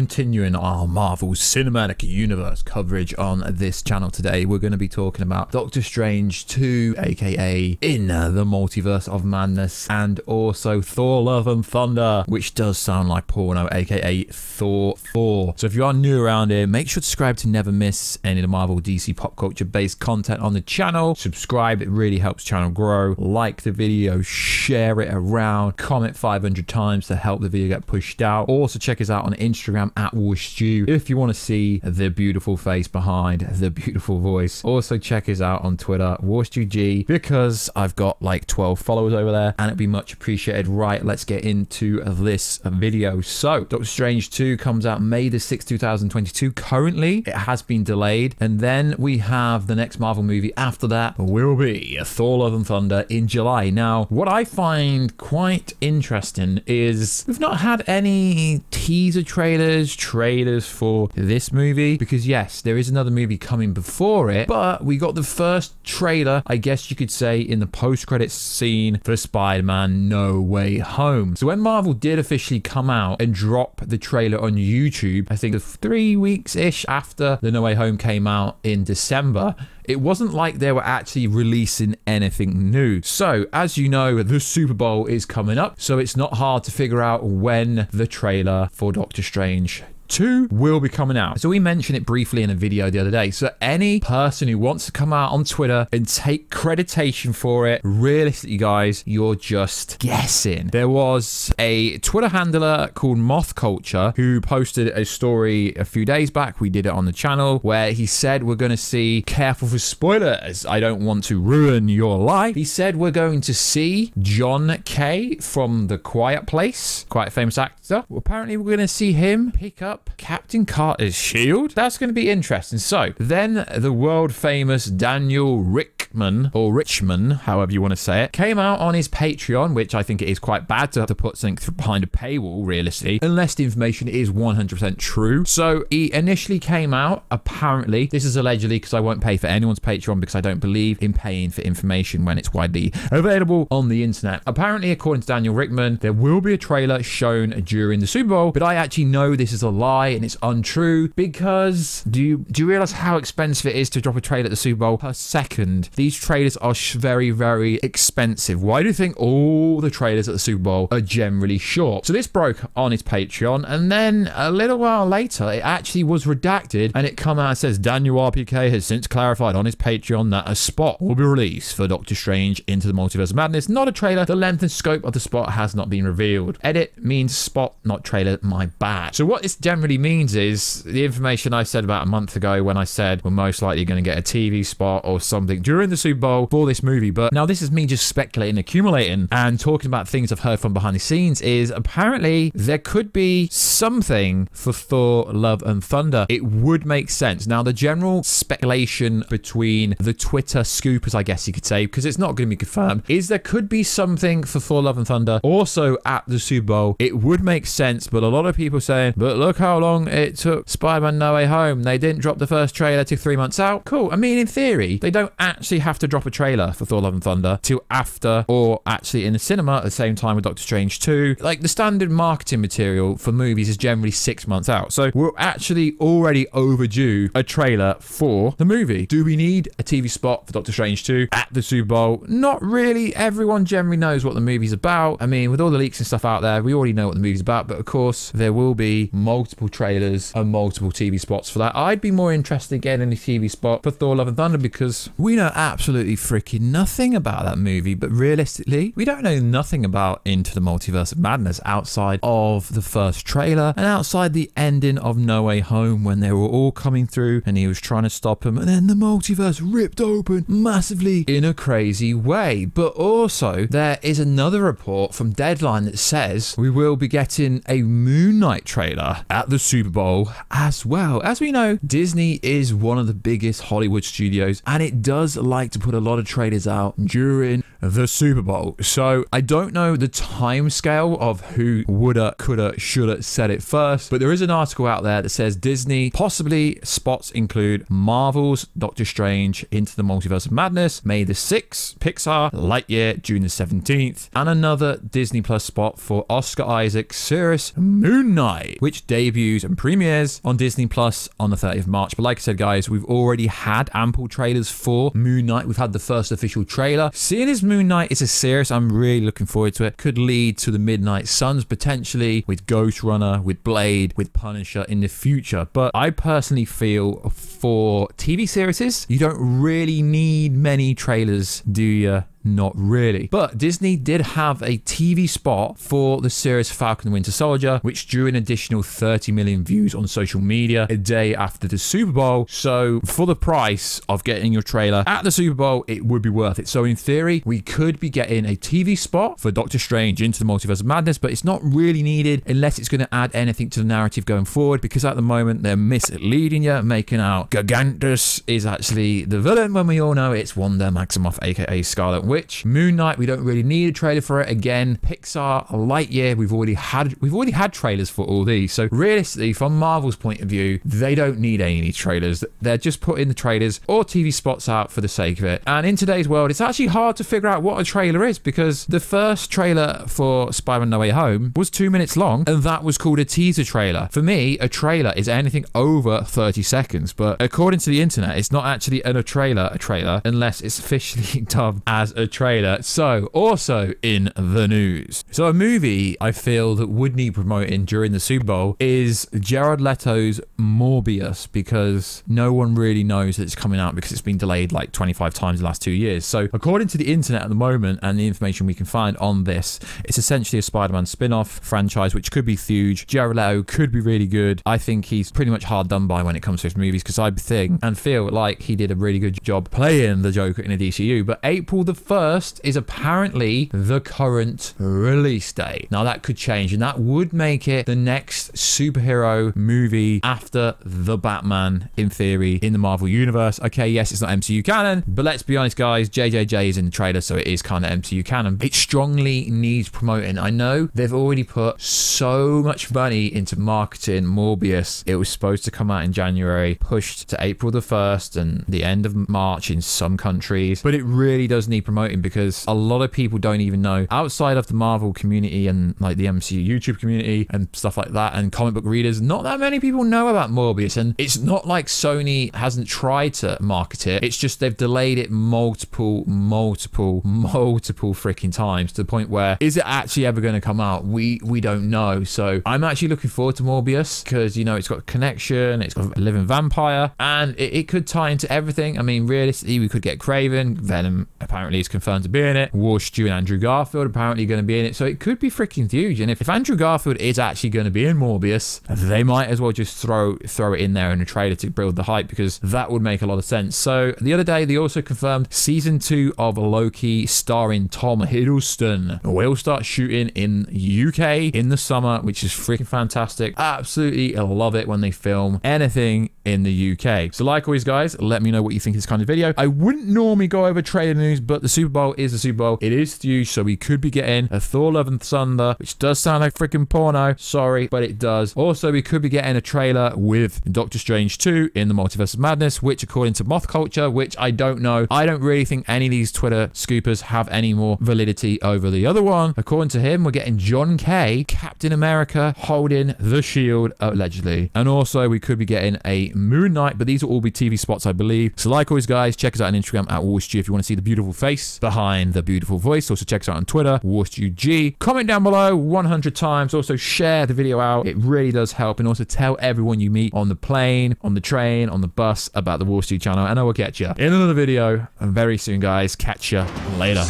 Continuing our Marvel Cinematic Universe coverage on this channel today, we're going to be talking about Doctor Strange 2, aka In the Multiverse of Madness, and also Thor Love and Thunder, which does sound like porno, aka Thor 4. So if you are new around here, make sure to subscribe to never miss any of the Marvel DC pop culture based content on the channel. Subscribe, it really helps channel grow. Like the video, share it around, comment 500 times to help the video get pushed out. Also check us out on Instagram at Warstu if you want to see the beautiful face behind the beautiful voice. Also check us out on Twitter, WarstuG, because I've got like 12 followers over there and it'd be much appreciated. Right, let's get into this video. So Doctor Strange 2 comes out May the 6th, 2022. Currently, it has been delayed. And then we have the next Marvel movie after that will be Thor Love and Thunder in July. Now, what I find quite interesting is we've not had any teaser trailers, trailers for this movie because yes, there is another movie coming before it, but we got the first trailer, I guess you could say, in the post-credits scene for Spider-Man No Way Home. So when Marvel did officially come out and drop the trailer on YouTube, I think three weeks-ish after the No Way Home came out in December, it wasn't like they were actually releasing anything new. So, as you know, the Super Bowl is coming up, so it's not hard to figure out when the trailer for Doctor Strange 2 will be coming out. So we mentioned it briefly in a video the other day. So any person who wants to come out on Twitter and take creditation for it, realistically guys, you're just guessing. There was a Twitter handler called Moth Culture who posted a story a few days back. We did it on the channel where he said we're going to see careful for spoilers. I don't want to ruin your life. He said we're going to see John Kay from The Quiet Place, quite famous actor. Well, apparently we're going to see him pick up Captain Carter's shield. That's going to be interesting. So then the world famous Daniel Rickman or Richman, however you want to say it, came out on his Patreon, which I think it is quite bad to have to put something behind a paywall, realistically, unless the information is 100% true. So he initially came out, apparently, this is allegedly because I won't pay for anyone's Patreon because I don't believe in paying for information when it's widely available on the internet. Apparently, according to Daniel Rickman, there will be a trailer shown during the Super Bowl, but I actually know this is a lie and it's untrue because do you do you realize how expensive it is to drop a trailer at the Super Bowl per second? These trailers are very very expensive. Why do you think all the trailers at the Super Bowl are generally short? So this broke on his Patreon and then a little while later it actually was redacted and it come out and says Daniel RPK has since clarified on his Patreon that a spot will be released for Doctor Strange into the Multiverse of Madness. Not a trailer. The length and scope of the spot has not been revealed. Edit means spot, not trailer. My bad. So what this generally means is the information I said about a month ago when I said we're most likely going to get a TV spot or something during the Super Bowl for this movie. But now this is me just speculating, accumulating, and talking about things I've heard from behind the scenes. Is apparently there could be something for Thor: Love and Thunder. It would make sense. Now the general speculation between the Twitter scoopers, I guess you could say, because it's not going to be confirmed, is there could be something for Thor: Love and Thunder also at the Super Bowl. It would make sense, but a lot of people saying, but look how long it took Spider-Man No Way Home. They didn't drop the first trailer till three months out. Cool. I mean, in theory, they don't actually have to drop a trailer for Thor Love and Thunder till after or actually in the cinema at the same time with Doctor Strange 2. Like the standard marketing material for movies is generally six months out. So we're actually already overdue a trailer for the movie. Do we need a TV spot for Doctor Strange 2 at the Super Bowl? Not really. Everyone generally knows what the movie's about. I mean, with all the leaks and stuff out there, we already know what the movie's about. But of course, there will be multiple trailers and multiple TV spots for that. I'd be more interested in getting a TV spot for Thor Love and Thunder because we know absolutely freaking nothing about that movie, but realistically, we don't know nothing about Into the Multiverse of Madness outside of the first trailer and outside the ending of No Way Home when they were all coming through and he was trying to stop him and then the multiverse ripped open massively in a crazy way. But also, there is another report from Deadline that says we will be getting a Moon Knight trailer at the Super Bowl as well. As we know, Disney is one of the biggest Hollywood studios and it does like like to put a lot of trailers out during the Super Bowl. So I don't know the time scale of who woulda, coulda, shoulda said it first, but there is an article out there that says Disney possibly spots include Marvel's Doctor Strange into the Multiverse of Madness, May the 6th, Pixar, Lightyear, June the 17th, and another Disney Plus spot for Oscar Isaac's series Moon Knight, which debuts and premieres on Disney Plus on the 30th of March. But like I said, guys, we've already had ample trailers for Moon Knight. We've had the first official trailer. Seeing as Moon Knight is a series, I'm really looking forward to it. Could lead to the Midnight Suns potentially with Ghost Rider, with Blade, with Punisher in the future. But I personally feel for TV series, you don't really need many trailers, do you? Not really. But Disney did have a TV spot for the series Falcon and Winter Soldier, which drew an additional 30 million views on social media a day after the Super Bowl. So, for the price of getting your trailer at the Super Bowl, it would be worth it. So, in theory, we could be getting a TV spot for Doctor Strange into the Multiverse of Madness, but it's not really needed unless it's going to add anything to the narrative going forward, because at the moment they're misleading you, making out Gigantus is actually the villain when we all know it's Wanda Maximoff, aka Scarlet Witch. Moon Knight, we don't really need a trailer for it. Again, Pixar, Lightyear, we've already had we've already had trailers for all these. So realistically, from Marvel's point of view, they don't need any trailers. They're just putting the trailers or TV spots out for the sake of it. And in today's world, it's actually hard to figure out what a trailer is because the first trailer for Spider-Man No Way Home was two minutes long, and that was called a teaser trailer. For me, a trailer is anything over 30 seconds, but according to the internet, it's not actually a trailer a trailer unless it's officially dubbed as a trailer. So, also in the news. So, a movie I feel that would need promoting during the Super Bowl is Jared Leto's Morbius because no one really knows that it's coming out because it's been delayed like 25 times in the last two years. So, according to the internet at the moment and the information we can find on this, it's essentially a Spider Man spin off franchise which could be huge. Jared Leto could be really good. I think he's pretty much hard done by when it comes to his movies because I think and feel like he did a really good job playing the Joker in a DCU. But April the 1st is apparently the current release date. Now, that could change, and that would make it the next superhero movie after The Batman, in theory, in the Marvel Universe. Okay, yes, it's not MCU canon, but let's be honest, guys, JJJ is in the trailer, so it is kind of MCU canon. It strongly needs promoting. I know they've already put so much money into marketing Morbius. It was supposed to come out in January, pushed to April the 1st and the end of March in some countries, but it really does need promoting because a lot of people don't even know outside of the Marvel community and like the MCU YouTube community and stuff like that and comic book readers, not that many people know about Morbius. And it's not like Sony hasn't tried to market it, it's just they've delayed it multiple, multiple, multiple freaking times to the point where is it actually ever going to come out? We we don't know. So I'm actually looking forward to Morbius because you know it's got a connection, it's got a living vampire, and it, it could tie into everything. I mean, realistically, we could get Kraven. Venom apparently is confirmed to be in it, War Stew and Andrew Garfield apparently going to be in it, so it could be freaking huge. And if, if Andrew Garfield is actually going to be in Morbius, they might as well just throw throw it in there in a trailer to build the hype because that would make a lot of sense. So the other day they also confirmed season two of Loki starring Tom Hiddleston will start shooting in UK in the summer, which is freaking fantastic. Absolutely love it when they film anything in the UK. So like always, guys, let me know what you think of this kind of video. I wouldn't normally go over trailer news, but the Super Bowl is the Super Bowl. It is huge, so we could be getting a Thor Love and Thunder, which does sound like freaking porno. Sorry, but it does. Also, we could be getting a trailer with Doctor Strange 2 in the Multiverse of Madness, which according to Moth Culture, which I don't know, I don't really think any of these Twitter scoopers have any more validity over the other one. According to him, we're getting John K, Captain America, holding the shield, allegedly. And also, we could be getting a Moon Knight, but these will all be TV spots, I believe. So like always, guys, check us out on Instagram at Warstu if you want to see the beautiful face behind the beautiful voice. Also check us out on Twitter, WarstuG. Comment down below 100 times. Also share the video out. It really does help. And also tell everyone you meet on the plane, on the train, on the bus about the Warstu channel. And I will catch you in another video very soon, guys. Catch you later.